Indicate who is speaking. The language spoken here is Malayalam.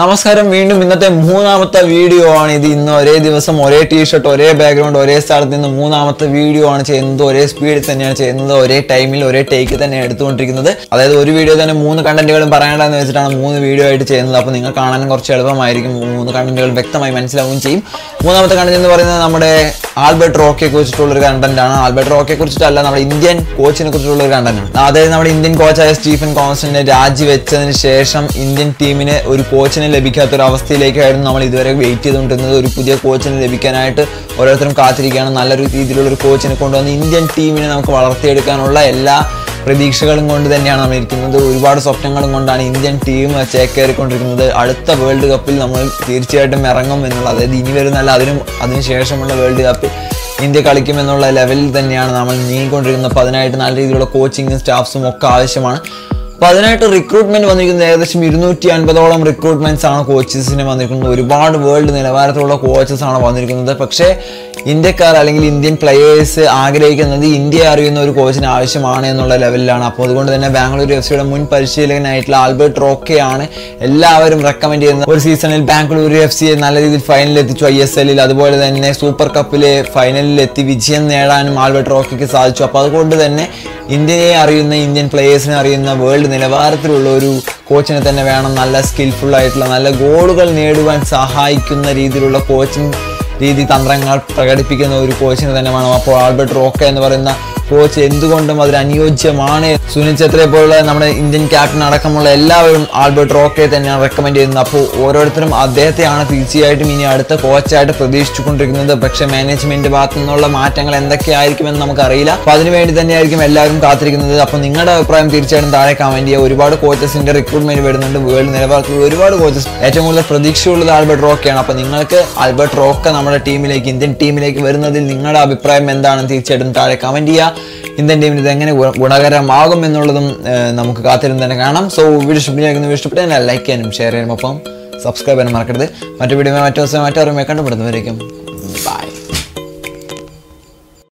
Speaker 1: നമസ്കാരം വീണ്ടും ഇന്നത്തെ മൂന്നാമത്തെ വീഡിയോ ആണ് ഇത് ഇന്ന് ഒരേ ദിവസം ഒരേ ടീഷർട്ട് ഒരേ ബാക്ക്ഗ്രൗണ്ട് ഒരേ സ്ഥലത്ത് നിന്ന് മൂന്നാമത്തെ വീഡിയോ ആണ് ചെയ്യുന്നത്. ഒരേ സ്പീഡിൽ തന്നെയാണ് ചെയ്യുന്നത്. ഒരേ ടൈമിൽ ഒരേ ടേക്ക് തന്നെ എടുത്തുകൊണ്ടിരിക്കുന്നത്. അതായത് ഒരു വീഡിയോ തന്നെ മൂന്ന് കണ്ടന്റുകളും പറയേണ്ടതെന്ന് വെച്ചിട്ടാണ് മൂന്ന് വീഡിയോ ആയിട്ട് ചെയ്യുന്നത്. അപ്പോൾ നിങ്ങൾ കാണാനും കുറച്ച് എളുപ്പമായിരിക്കും. മൂന്ന് കണ്ടന്റുകൾ വ്യക്തമായി മനസ്സിലാവുകയും ചെയ്യും. മൂന്നാമത്തെ കണ്ടന്റ് എന്ന് പറയുന്നത് നമ്മുടെ ആൽബർട്ട് റോക്കിയെ കുറിച്ചിട്ടുള്ള ഒരു കണ്ടന്റ് ആണ്. ആൽബർട്ട് റോക്കിയെ കുറിച്ചിട്ടല്ല നമ്മുടെ ഇന്ത്യൻ കോച്ചിനെ കുറിച്ചിട്ടുള്ള ഒരു കണ്ടന്റ് ആണ്. അതായത് നമ്മുടെ ഇന്ത്യൻ കോച്ചായ സ്റ്റീഫൻ കോൺസ്റ്റന്റിനെ രാജിവെച്ചതിന് ശേഷം ഇന്ത്യൻ ടീമിന് ഒരു കോച്ചിനെ ലഭിക്കാത്ത ഒരു അവസ്ഥയിലേക്കായിരുന്നു നമ്മൾ ഇതുവരെ വെയിറ്റ് ചെയ്തുകൊണ്ടിരുന്നത്. ഒരു പുതിയ കോച്ചിനെ ലഭിക്കാനായിട്ട് ഓരോരുത്തരും കാത്തിരിക്കുകയാണ്. നല്ലൊരു രീതിയിലുള്ള ഒരു കോച്ചിനെ കൊണ്ടുവന്ന് ഇന്ത്യൻ ടീമിനെ നമുക്ക് വളർത്തിയെടുക്കാനുള്ള എല്ലാ പ്രതീക്ഷകളും കൊണ്ട് തന്നെയാണ് നമ്മൾ ഇരിക്കുന്നത്. ഒരുപാട് സ്വപ്നങ്ങളും കൊണ്ടാണ് ഇന്ത്യൻ ടീം ചേക്കേറിക്കൊണ്ടിരിക്കുന്നത്. അടുത്ത വേൾഡ് കപ്പിൽ നമ്മൾ തീർച്ചയായിട്ടും ഇറങ്ങും എന്നുള്ള അതായത് ഇനി വരുന്നല്ല അതിനും അതിനുശേഷമുള്ള വേൾഡ് കപ്പിൽ ഇന്ത്യ കളിക്കുമെന്നുള്ള ലെവലിൽ തന്നെയാണ് നമ്മൾ നീങ്ങിക്കൊണ്ടിരിക്കുന്നത്. അപ്പോൾ അതിനായിട്ട് നല്ല രീതിയിലുള്ള കോച്ചിങ്ങും സ്റ്റാഫ്സും ഒക്കെ ആവശ്യമാണ്. അപ്പോൾ അതിനായിട്ട് റിക്രൂട്ട്മെന്റ് വന്നിരിക്കുന്നത് ഏകദേശം ഇരുന്നൂറ്റി അൻപതോളം റിക്രൂട്ട്മെന്റ്സ് ആണ് കോച്ചസിന് വന്നിരിക്കുന്നത്. ഒരുപാട് വേൾഡ് നിലവാരത്തിലുള്ള കോച്ചസ് ആണ് വന്നിരിക്കുന്നത്. പക്ഷേ ഇന്ത്യക്കാർ അല്ലെങ്കിൽ ഇന്ത്യൻ പ്ലെയേഴ്സ് ആഗ്രഹിക്കുന്നത് ഇന്ത്യ അറിയുന്ന ഒരു കോച്ചിന് ആവശ്യമാണ് എന്നുള്ള ലെവലിലാണ് അപ്പോൾ അതുകൊണ്ട് തന്നെ ബാംഗ്ലൂർ എഫ് സിയുടെ മുൻ പരിശീലകനായിട്ടുള്ള ആൽബർട്ട് റോക്കെയാണ് എല്ലാവരും റെക്കമെൻഡ് ചെയ്യുന്നത്. ഒരു സീസണിൽ ബാംഗ്ലൂർ എഫ് സിയെ നല്ല രീതിയിൽ ഫൈനലിൽ എത്തിച്ചു. ഐ എസ് എല്ലിൽ അതുപോലെ തന്നെ സൂപ്പർ കപ്പിലെ ഫൈനലിൽ എത്തി വിജയം നേടാനും ആൽബർട്ട് റോക്കയ്ക്ക് സാധിച്ചു. അപ്പോൾ അതുകൊണ്ട് തന്നെ ഇന്ത്യയെ അറിയുന്ന ഇന്ത്യൻ പ്ലേയേഴ്സിനെ അറിയുന്ന വേൾഡ് നിലവാരത്തിലുള്ള ഒരു കോച്ചിനെ തന്നെ വേണം. നല്ല സ്കിൽഫുൾ ആയിട്ടുള്ള നല്ല ഗോളുകൾ നേടുവാൻ സഹായിക്കുന്ന രീതിയിലുള്ള കോച്ചിങ് രീതി തന്ത്രങ്ങൾ പ്രകടിപ്പിക്കുന്ന ഒരു കോച്ചിനെ തന്നെ വേണം. അപ്പോൾ ആൽബർട്ട് റോക്ക എന്ന് പറയുന്ന കോച്ച് എന്തുകൊണ്ടും അതിന് അനുയോജ്യമാണ്. സുനിൽ ഛത്രയെ പോലുള്ള നമ്മുടെ ഇന്ത്യൻ ക്യാപ്റ്റൻ അടക്കമുള്ള എല്ലാവരും ആൽബർട്ട് റോക്കെ തന്നെയാണ് റെക്കമെൻഡ് ചെയ്യുന്നത്. അപ്പോൾ ഓരോരുത്തരും അദ്ദേഹത്തെയാണ് തീർച്ചയായിട്ടും ഇനി അടുത്ത കോച്ചായിട്ട് പ്രതീക്ഷിച്ചുകൊണ്ടിരിക്കുന്നത്. പക്ഷേ മാനേജ്മെന്റ് ഭാഗത്തു നിന്നുള്ള മാറ്റങ്ങൾ എന്തൊക്കെയായിരിക്കുമെന്ന് നമുക്കറിയില്ല. അപ്പോൾ അതിനുവേണ്ടി തന്നെയായിരിക്കും എല്ലാവരും കാത്തിരിക്കുന്നത്. അപ്പോൾ നിങ്ങളുടെ അഭിപ്രായം തീർച്ചയായിട്ടും താഴെ കമന്റ് ചെയ്യുക. ഒരുപാട് കോച്ചസിന്റെ റിക്രൂട്ട്മെന്റ് വരുന്നുണ്ട്. വേൾഡ് നിലവാരത്തിലുള്ള ഒരുപാട് കോച്ചസ് ഏറ്റവും കൂടുതൽ പ്രതീക്ഷയുള്ളത് ആൽബർട്ട് റോക്കെയാണ്. അപ്പോൾ നിങ്ങൾക്ക് ആൽബർട്ട് റോക്ക നമ്മുടെ ടീമിലേക്ക് ഇന്ത്യൻ ടീമിലേക്ക് വരുന്നതിൽ നിങ്ങളുടെ അഭിപ്രായം എന്താണെന്ന് തീർച്ചയായിട്ടും താഴെ കമന്റ് ചെയ്യുക. ഇന്ത്യൻ ടീമിന് ഇത് എങ്ങനെ ഗുണകരമാകും എന്നുള്ളതും നമുക്ക് കാത്തിരുന്ന് തന്നെ കാണാം. സോ വീഡിയോ ഇഷ്ടപ്പെടുന്ന ഇഷ്ടപ്പെട്ട ലൈക്ക് ചെയ്യാനും ഷെയർ ചെയ്യാനും ഒപ്പം സബ്സ്ക്രൈബ് ചെയ്യാനും മറക്കരുത്. മറ്റു വീഡിയോ മറ്റു ദിവസം മറ്റു അറിയുമ്പോൾ കണ്ടുപിടുന്നവരേക്കും ബൈ